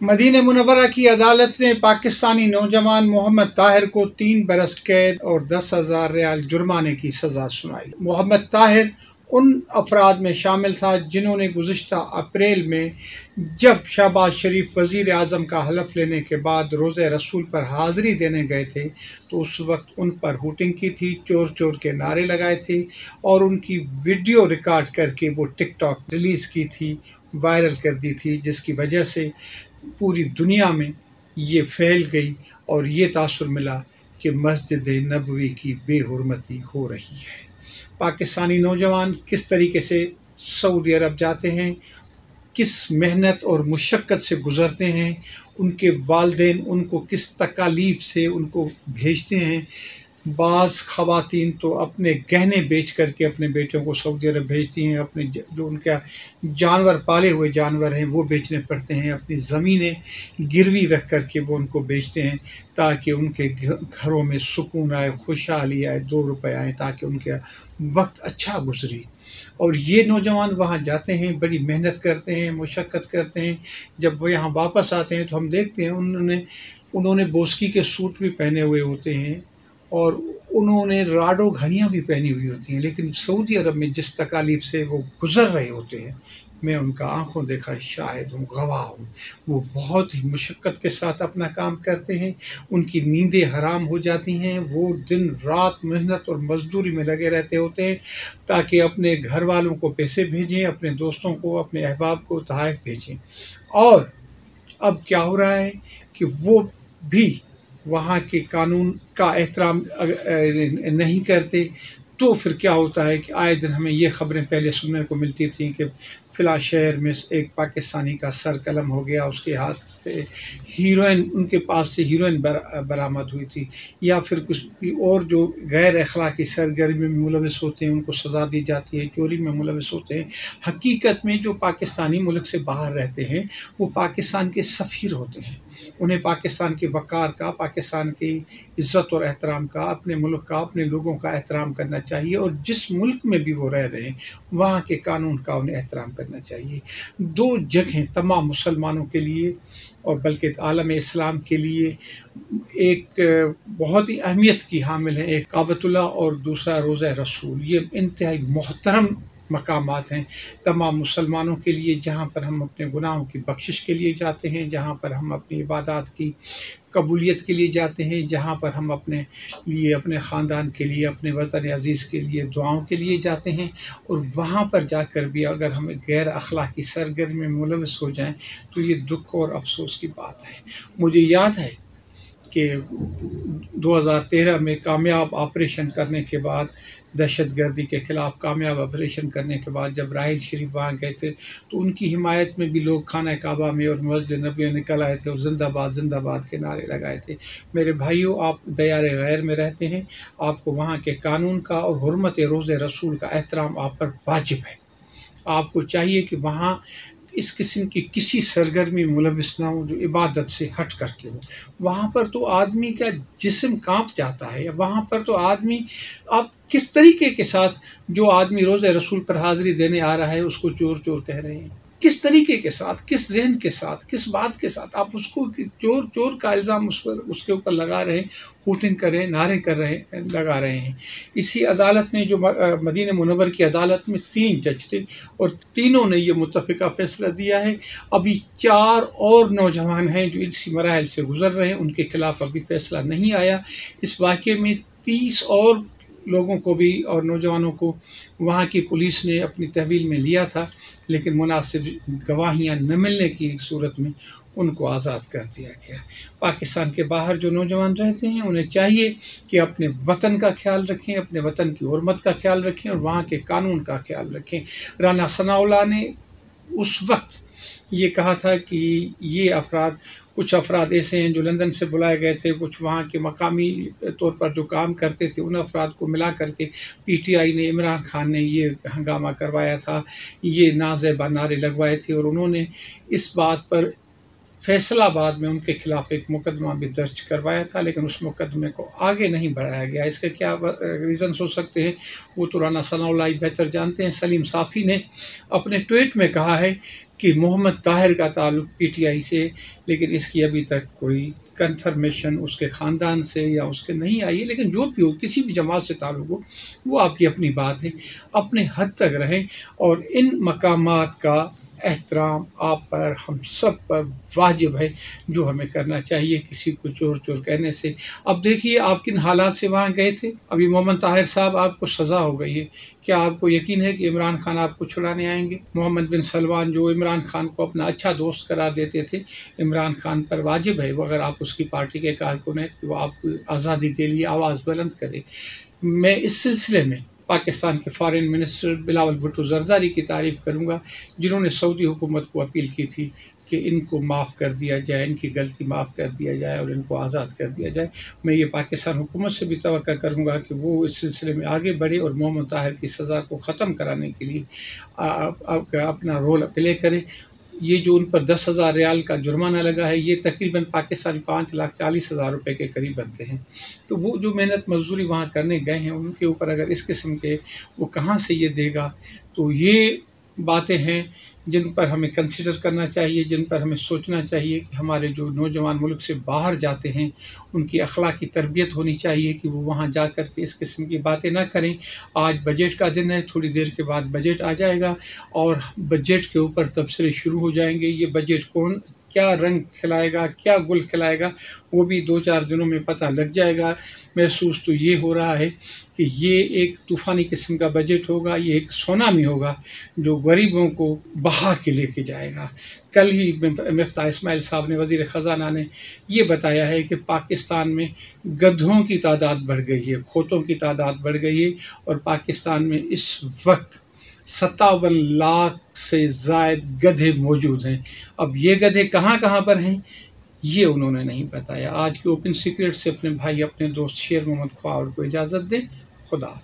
Medina Munawwara की अदालत ने पाकिस्तानी नौजवान मोहम्मद ताहिर को तीन बरस कैद और दस हज़ार रियाल जुर्माने की सजा सुनाई। मोहम्मद ताहिर उन अफराद में शामिल था जिन्होंने गुज्त अप्रैल में, जब शहबाज शरीफ वज़ी अजम का हलफ लेने के बाद रोज़ रसूल पर हाज़िरी देने गए थे तो उस वक्त उन पर हुटिंग की थी चोर चोर के नारे लगाए थे और उनकी वीडियो रिकॉर्ड करके वो टिकटॉक रिलीज़ की थी, वायरल कर दी थी, जिसकी वजह से पूरी दुनिया में ये फैल गई और ये तासर मिला कि मस्जिद नबवी की बेहरमती हो रही है। पाकिस्तानी नौजवान किस तरीके से सऊदी अरब जाते हैं, किस मेहनत और मुशक्क़त से गुज़रते हैं, उनके वालदेन उनको किस तकालीफ से उनको भेजते हैं बाज़ ख़वातीन तो अपने गहने बेच करके अपने बेटों को सऊदी अरब भेजती हैं, अपने जो उनका जानवर पाले हुए जानवर हैं, वो बेचने पड़ते हैं, अपनी ज़मीनें गिरवी रख कर के वो उनको बेचते हैं, ताकि उनके घरों में सुकून आए, खुशहाली आए, दो रुपए आए, ताकि उनका वक्त अच्छा गुजरे। और ये नौजवान वहाँ जाते हैं, बड़ी मेहनत करते हैं, मुशक्क़त करते हैं। जब वो यहाँ वापस आते हैं तो हम देखते हैं उन्होंने उन्होंने बोस्की के सूट भी पहने हुए होते हैं। और उन्होंने राडो घड़ियाँ भी पहनी हुई होती हैं, लेकिन सऊदी अरब में जिस तकालीफ से वो गुज़र रहे होते हैं, मैं उनका आँखों देखा शायद हूँ, गवाह हूँ। वो बहुत ही मुशक्क़त के साथ अपना काम करते हैं, उनकी नींदें हराम हो जाती हैं, वो दिन रात मेहनत और मजदूरी में लगे रहते होते हैं, ताकि अपने घर वालों को पैसे भेजें, अपने दोस्तों को, अपने अहबाब को तहफ़ भेजें। और अब क्या हो रहा है कि वो भी वहाँ के कानून का एहतराम नहीं करते तो फिर क्या होता है कि आए दिन हमें ये ख़बरें पहले सुनने को मिलती थी कि फ़िलहाल शहर में एक पाकिस्तानी का सर कलम हो गया, उसके हाथ हीरोइन उनके पास से हीरोइन बर, बरामद हुई थी। या फिर कुछ और जो गैर अखलाकी सरगर्मी में मुलविस होते हैं उनको सज़ा दी जाती है चोरी में मुलविस होते हैं। हकीकत में जो पाकिस्तानी मुल्क से बाहर रहते हैं वो पाकिस्तान के सफ़ीर होते हैं। उन्हें पाकिस्तान के वक़ार का पाकिस्तान की इज़्ज़त और एहतराम का अपने मुल्क का अपने लोगों का एहतराम करना चाहिए और जिस मुल्क में भी वो रह रहे हैं वहाँ के कानून का उन्हें एहतराम करना चाहिए। दो जगह तमाम मुसलमानों के लिए और बल्कि आलम इस्लाम के लिए एक बहुत ही अहमियत की हामिल है एक काबतुल्ला और दूसरा रोज़ रसूल। ये इंतहाई मोहतरम मकाम हैं। तमाम मुसलमानों के लिए जहाँ पर हम अपने गुनाहों की बख्शिश के लिए जाते हैं, जहाँ पर हम अपनी इबादत की कबूलियत के लिए जाते हैं, जहाँ पर हम अपने लिए, अपने ख़ानदान के लिए, अपने वतन अज़ीज़ के लिए दुआओं के लिए जाते हैं और वहाँ पर जाकर भी अगर हमें गैर अखलाक़ी सरगर्मी में मुलवस हो जाएँ तो ये दुख और अफसोस की बात है। मुझे याद है कि 2013 में कामयाब ऑपरेशन करने के बाद दहशत गर्दी के ख़िलाफ़ कामयाब ऑपरेशन करने के बाद जब राहिल शरीफ वहाँ गए थे तो उनकी हिमायत में भी लोग खाना काबा में और मस्जिद नबी निकल आए थे और जिंदाबाद जिंदाबाद के नारे लगाए थे। मेरे भाइयों, आप दयार गैर में रहते हैं। आपको वहाँ के कानून का और हरमत रोज़ रसूल का एहतराम आप पर वाजिब है। आपको चाहिए कि वहाँ इस किस्म की किसी सरगर्मी मुलविस ना हो जो इबादत से हट करके हो, वहाँ पर तो आदमी का जिसम काँप जाता है वहाँ पर तो आदमी आप किस तरीके के साथ जो आदमी रोज़ रसूल पर हाज़िरी देने आ रहा है, उसको चोर चोर कह रहे हैं? किस तरीके के साथ, किस जहन के साथ, किस बात के साथ आप उसको चोर चोर का इल्ज़ाम उस पर, उसके ऊपर लगा रहे हैं हुटिंग कर रहे हैं, नारे कर रहे हैं, लगा रहे हैं। इसी अदालत ने जो मदीन मुनवर की अदालत में तीन जज थे और तीनों ने ये मुतफ़ा फैसला दिया है। अभी चार और नौजवान हैं जो इसी मराहल से गुजर रहे हैं, उनके खिलाफ़ अभी फैसला नहीं आया। इस वाक़े में तीस और लोगों को भी और नौजवानों को वहाँ की पुलिस ने अपनी तहवील में लिया था। लेकिन मुनासिब गवाहियाँ न मिलने की सूरत में उनको आज़ाद कर दिया गया। पाकिस्तान के बाहर जो नौजवान रहते हैं, उन्हें चाहिए कि अपने वतन का ख्याल रखें, अपने वतन की हरमत का ख्याल रखें और वहाँ के कानून का ख्याल रखें। राना सनाउल्ला ने उस वक्त ये कहा था कि ये अफराद, कुछ अफराद ऐसे हैं जो लंदन से बुलाए गए थे, कुछ वहाँ के मकामी तौर पर जो काम करते थे, उन अफराद को मिला करके पीटीआई ने, इमरान खान ने ये हंगामा करवाया था। ये नाज नारे लगवाए थे और उन्होंने इस बात पर फैसलाबाद में उनके खिलाफ एक मुकदमा भी दर्ज करवाया था, लेकिन उस मुकदमे को आगे नहीं बढ़ाया गया। इसके क्या रीज़न हो सकते हैं, वो तो राना सनाउल्लाई बेहतर जानते हैं। सलीम साफ़ी ने अपने ट्वीट में कहा है कि मोहम्मद ताहिर का ताल्लुक पीटीआई से, लेकिन इसकी अभी तक कोई कंफर्मेशन उसके ख़ानदान से या उसके नहीं आई है। लेकिन जो भी हो, किसी भी जमात से ताल्लुक हो, वो आपकी अपनी बात है, अपने हद तक रहें और इन मकामात का एहतराम, आप पर, हम सब पर वाजिब है जो हमें करना चाहिए किसी को चोर चोर कहने से। अब देखिए, आप किन हालात से वहाँ गए थे? अभी मोहम्मद ताहिर साहब, आपको सज़ा हो गई है। क्या आपको यकीन है कि इमरान खान आपको छुड़ाने आएँगे? मोहम्मद बिन सलमान जो इमरान खान को अपना अच्छा दोस्त करार देते थे, इमरान खान पर वाजिब है वो अगर आप उसकी पार्टी के कारकुन हैं तो वो आपको आज़ादी के लिए आवाज़ बुलंद करे। मैं इस सिलसिले में पाकिस्तान के फॉरेन मिनिस्टर बिलावल भुट्टो जरदारी की तारीफ़ करूँगा, जिन्होंने सऊदी हुकूमत को अपील की थी कि इनको माफ़ कर दिया जाए, इनकी गलती माफ़ कर दिया जाए और इनको आज़ाद कर दिया जाए। मैं ये पाकिस्तान हुकूमत से भी तो करूँगा कि वो इस सिलसिले में आगे बढ़े और मोहम्मद ताहिर की सज़ा को ख़त्म कराने के लिए अपना रोल प्ले करें। ये जो उन पर दस हज़ार रियाल का जुर्माना लगा है, ये तकरीबन पाकिस्तानी पाँच लाख चालीस हज़ार रुपये के करीब बनते हैं। तो वो जो मेहनत मजदूरी वहाँ करने गए हैं, उनके ऊपर अगर इस किस्म के वो कहाँ से ये देगा? तो ये बातें हैं जिन पर हमें कंसिडर करना चाहिए, जिन पर हमें सोचना चाहिए कि हमारे जो नौजवान मुल्क से बाहर जाते हैं, उनकी अखला की तरबियत होनी चाहिए कि वो वहाँ जा कर के इस किस्म की बातें ना करें। आज बजट का दिन है, थोड़ी देर के बाद बजट आ जाएगा और बजट के ऊपर तबसरे शुरू हो जाएँगे। ये बजट कौन क्या रंग खिलाएगा, क्या गुल खिलाएगा, वो भी दो चार दिनों में पता लग जाएगा। महसूस तो ये हो रहा है कि ये एक तूफ़ानी किस्म का बजट होगा, ये एक सोनामी होगा जो गरीबों को बहा के लेके जाएगा। कल ही मफ्ता इसमाइल साहब ने वज़ीर ख़जाना ने यह बताया है कि पाकिस्तान में गधों की तादाद बढ़ गई है, खोतों की तादाद बढ़ गई है और पाकिस्तान में इस वक्त सत्तावन लाख से जायद गधे मौजूद हैं। अब ये गधे कहाँ कहाँ पर हैं, ये उन्होंने नहीं बताया। आज के ओपन सीक्रेट से अपने भाई, अपने दोस्त शेर मोहम्मद ख्वार को इजाज़त दें। खुदा